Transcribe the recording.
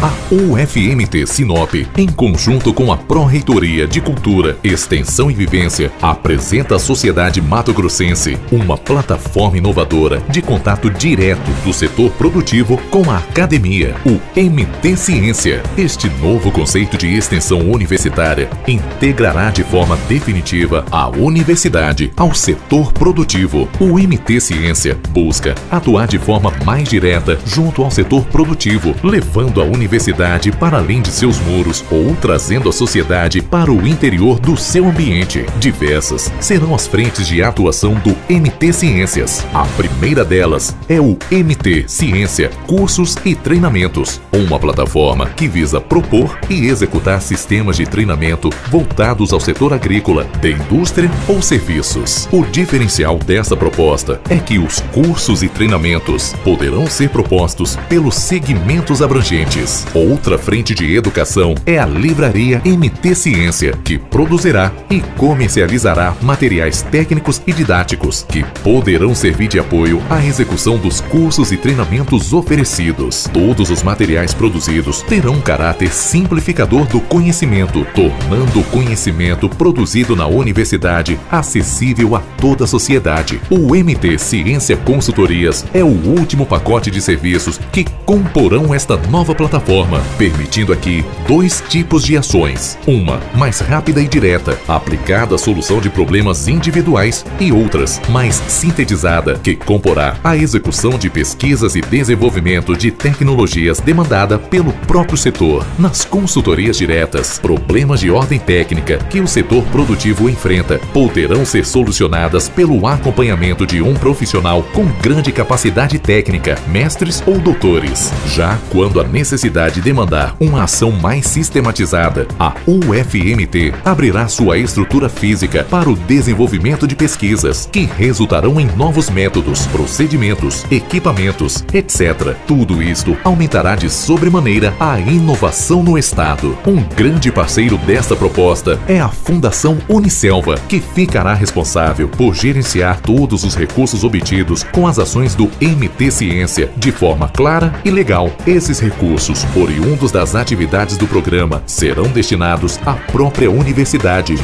啊 O UFMT Sinop, em conjunto com a Pró-Reitoria de Cultura, Extensão e Vivência, apresenta à sociedade mato-grossense uma plataforma inovadora de contato direto do setor produtivo com a academia, o MT Ciência. Este novo conceito de extensão universitária integrará de forma definitiva a universidade ao setor produtivo. O MT Ciência busca atuar de forma mais direta junto ao setor produtivo, levando a universidade para além de seus muros ou trazendo a sociedade para o interior do seu ambiente. Diversas serão as frentes de atuação do MT Ciências. A primeira delas é o MT Ciência Cursos e Treinamentos, uma plataforma que visa propor e executar sistemas de treinamento voltados ao setor agrícola, de indústria ou serviços. O diferencial dessa proposta é que os cursos e treinamentos poderão ser propostos pelos segmentos abrangentes. Outra frente de educação é a Livraria MT Ciência, que produzirá e comercializará materiais técnicos e didáticos que poderão servir de apoio à execução dos cursos e treinamentos oferecidos. Todos os materiais produzidos terão caráter simplificador do conhecimento, tornando o conhecimento produzido na universidade acessível a toda a sociedade. O MT Ciência Consultorias é o último pacote de serviços que comporão esta nova plataforma, permitindo aqui dois tipos de ações. Uma mais rápida e direta, aplicada à solução de problemas individuais, e outras mais sintetizada, que comporá a execução de pesquisas e desenvolvimento de tecnologias demandada pelo próprio setor. Nas consultorias diretas, problemas de ordem técnica que o setor produtivo enfrenta poderão ser solucionadas pelo acompanhamento de um profissional com grande capacidade técnica, mestres ou doutores. Já quando a necessidade demandar uma ação mais sistematizada, a UFMT abrirá sua estrutura física para o desenvolvimento de pesquisas, que resultarão em novos métodos, procedimentos, equipamentos, etc. Tudo isto aumentará de sobremaneira a inovação no Estado. Um grande parceiro desta proposta é a Fundação Unicelva, que ficará responsável por gerenciar todos os recursos obtidos com as ações do MT Ciência de forma clara e legal. Esses recursos, oriundos das atividades do programa, serão destinados à própria universidade.